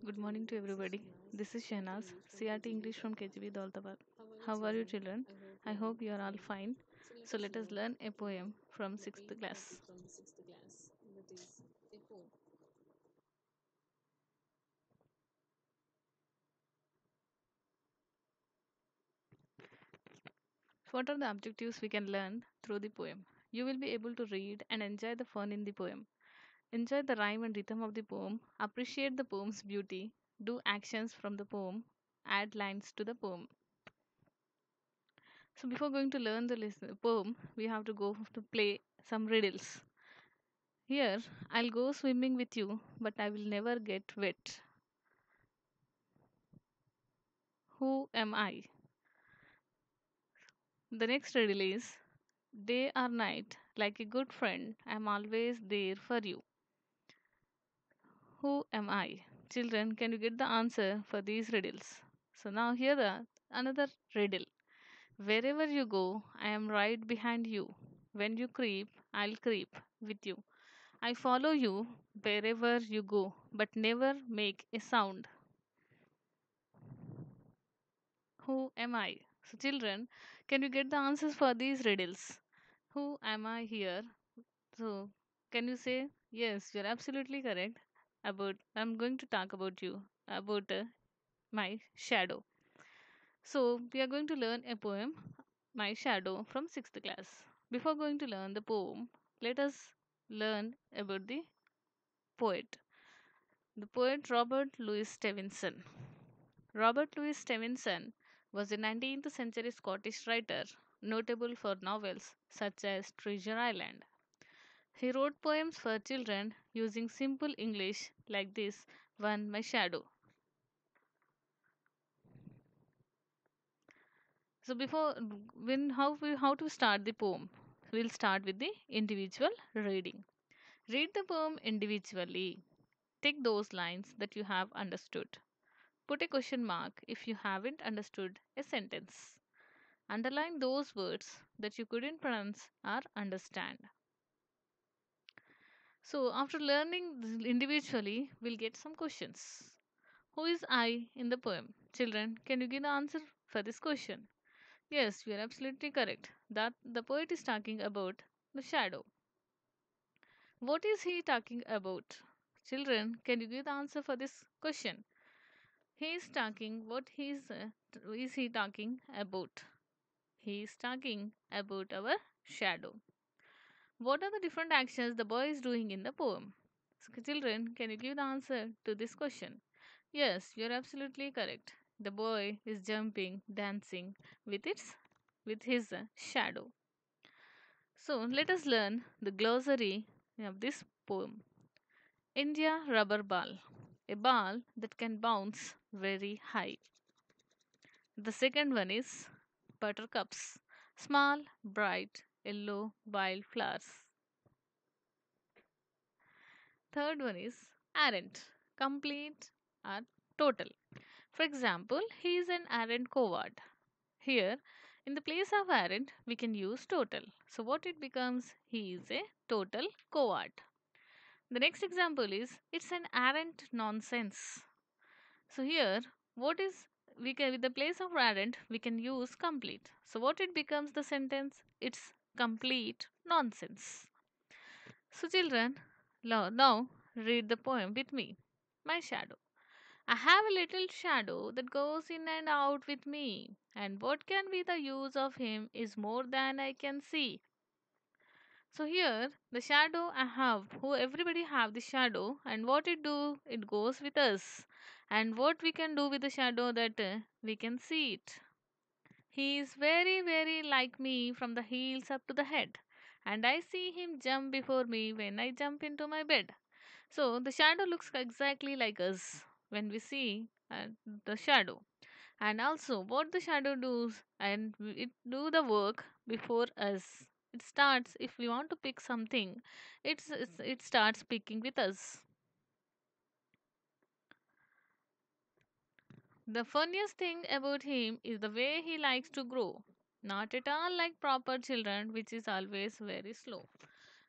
Good morning to everybody. This is Shehnaz, CRT English from KGB Daulatabad. How are you, children? I hope you are all fine. So let us learn a poem from 6th class. What are the objectives we can learn through the poem? You will be able to read and enjoy the fun in the poem. Enjoy the rhyme and rhythm of the poem, appreciate the poem's beauty, do actions from the poem, add lines to the poem. So before going to learn the poem, we have to go to play some riddles. Here, I'll go swimming with you, but I will never get wet. Who am I? The next riddle is Day or night, like a good friend, I'm always there for you. Who am I? Children, can you get the answer for these riddles? So now here the another riddle. Wherever you go, I am right behind you. When you creep, I'll creep with you. I follow you wherever you go, but never make a sound. Who am I? So, children, can you get the answers for these riddles? Who am I here? So, can you say, yes, you're absolutely correct. About, I'm going to talk about you, about uh, my shadow. So, we are going to learn a poem, My Shadow, from 6th class. Before going to learn the poem, let us learn about the poet. The poet Robert Louis Stevenson. Robert Louis Stevenson was a 19th century Scottish writer notable for novels such as Treasure Island. He wrote poems for children using simple English like this one My Shadow. So before when how we how to start the poem? We'll start with the individual reading. Read the poem individually. Take those lines that you have understood. Put a question mark if you haven't understood a sentence. Underline those words that you couldn't pronounce or understand. So, after learning individually, we'll get some questions. Who is I in the poem? Children, can you give the answer for this question? Yes, you are absolutely correct. That the poet is talking about the shadow. What is he talking about? Children, can you give the answer for this question? He is talking what he is, uh, is he talking about? He is talking about our shadow. What are the different actions the boy is doing in the poem? So, children, can you give the answer to this question? Yes, you are absolutely correct. The boy is jumping, dancing with its with his shadow. So, let us learn the glossary of this poem. India rubber ball, a ball that can bounce very high. The second one is buttercups, small, bright, yellow wildflowers. Third one is errant, complete or total. For example, he is an errant coward. Here, in the place of errant, we can use total. So, what it becomes? He is a total coward. The next example is it's an errant nonsense. So, here, what is we can with the place of errant we can use complete. So, what it becomes the sentence? It's complete nonsense. So, children, now, read the poem with me. My shadow. I have a little shadow that goes in and out with me, and what can be the use of him is more than I can see. So here the shadow I have, who everybody have the shadow, and what it do, it goes with us, and what we can do with the shadow that uh, we can see it. He is very very like me from the heels up to the head, and I see him jump before me when I jump into my bed. So the shadow looks exactly like us when we see uh, the shadow. And also what the shadow does and it do the work before us. It starts if we want to pick something it's, it's it starts picking with us the funniest thing about him is the way he likes to grow not at all like proper children which is always very slow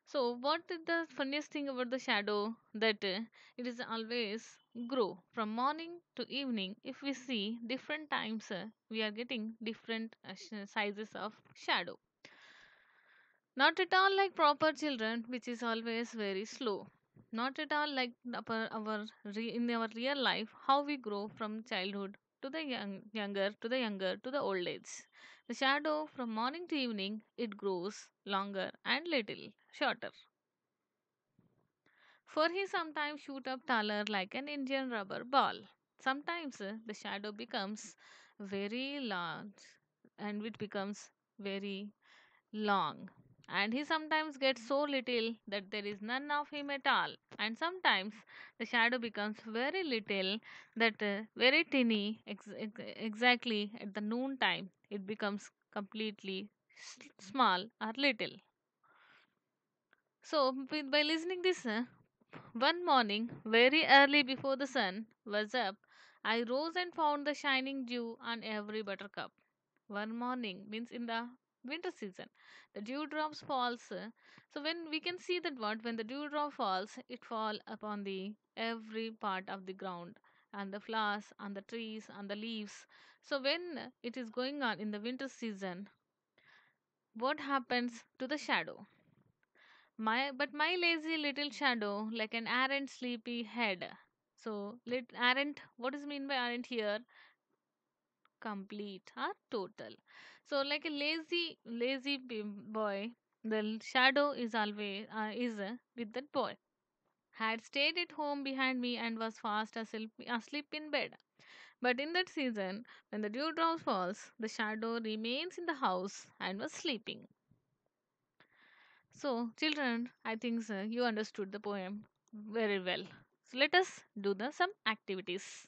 So, what is the funniest thing about the shadow? That uh, it is always grow from morning to evening. If we see different times, uh, we are getting different uh, sizes of shadow. Not at all like proper children, which is always very slow. Not at all like our, our re, in our real life, how we grow from childhood to the young, younger, to the younger, to the old age. The shadow from morning to evening, it grows longer and little shorter. For he sometimes shoot up taller like an Indian rubber ball. Sometimes uh, the shadow becomes very large and it becomes very long. And he sometimes gets so little that there is none of him at all. And sometimes the shadow becomes very little, that uh, very tiny, ex- ex- exactly at the noon time, it becomes completely small or little. So, by listening this, uh, one morning, very early before the sun was up, I rose and found the shining dew on every buttercup. One morning means in the winter season, the dewdrops falls. uh, So when we can see that what when the dewdrop falls, it fall upon the every part of the ground and the flowers and the trees and the leaves. So when it is going on in the winter season, what happens to the shadow? My but my lazy little shadow, like an errant sleepy head. So lit errant, what is mean by errant here? Complete or total. So like a lazy lazy boy, the shadow is always uh, is uh, with that boy. Had stayed at home behind me and was fast asleep, asleep in bed. But in that season, when the dewdrop falls, the shadow remains in the house and was sleeping. So, children, I think you understood the poem very well. So, let us do the some activities.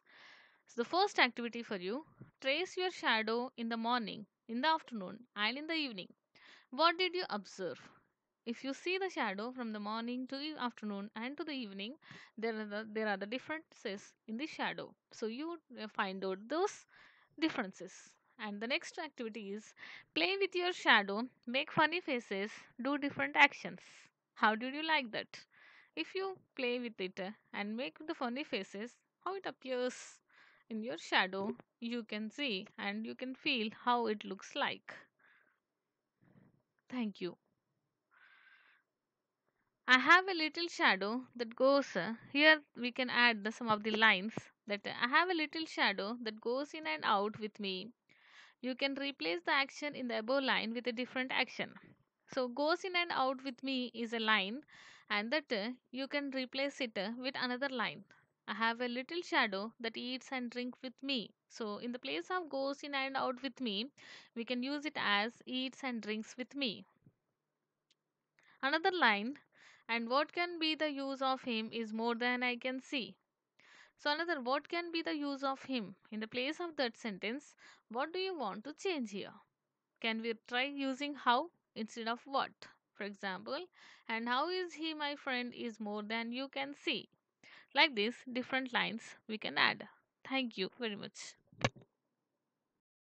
So, the first activity for you trace your shadow in the morning, in the afternoon, and in the evening. What did you observe? If you see the shadow from the morning to the afternoon and to the evening, there are the, there are the differences in the shadow. So, you uh, find out those differences. And the next activity is play with your shadow, make funny faces, do different actions. How did you like that? If you play with it uh, and make the funny faces, how it appears in your shadow, you can see and you can feel how it looks like. Thank you. I have a little shadow that goes uh, here. We can add the, some of the lines that uh, I have a little shadow that goes in and out with me You can replace the action in the above line with a different action. So, goes in and out with me is a line, and that uh, you can replace it uh, with another line. I have a little shadow that eats and drinks with me. So, in the place of goes in and out with me, we can use it as eats and drinks with me. Another line, and what can be the use of him is more than I can see. So, another, what can be the use of him? In the place of that sentence, what do you want to change here? Can we try using how instead of what? For example, and how is he my friend is more than you can see. Like this, different lines we can add. Thank you very much.